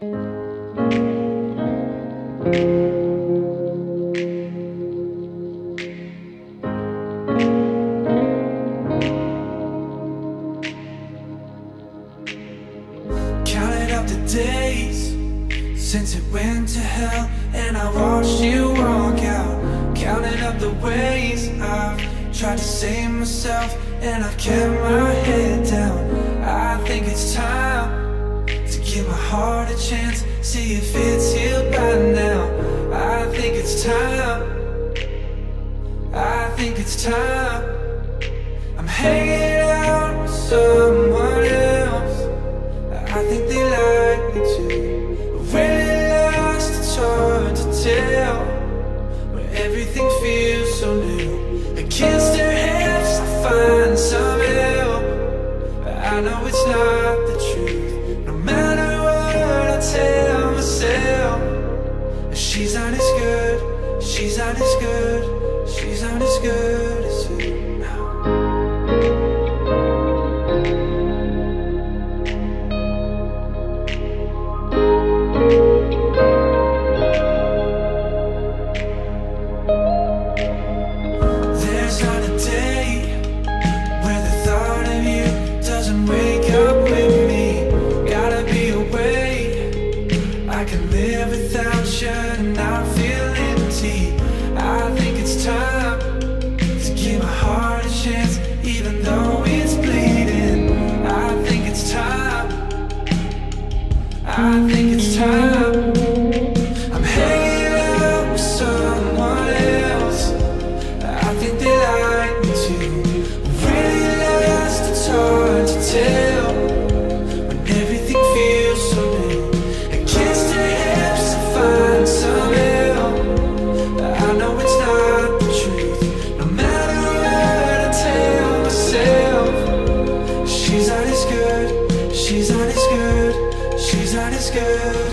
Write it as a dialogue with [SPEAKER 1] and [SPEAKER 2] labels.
[SPEAKER 1] Counted up the days since it went to hell, and I watched you walk out. Counted up the ways I've tried to save myself, and I've kept my head down. I think it's time heart a chance, see if it's healed by now. I think it's time. I think it's time. I'm hanging out with someone else. I think they like me too. Really lost, it's hard to tell. But everything feels so new. Against their hips, I find some help. But I know it's not the truth. Tell myself, she's not as good. She's not as good. She's not as good. live without you and I feel empty. I think it's time to give my heart a chance Even though it's bleeding. I think it's time. I think it's time. She's not as good, she's not as good.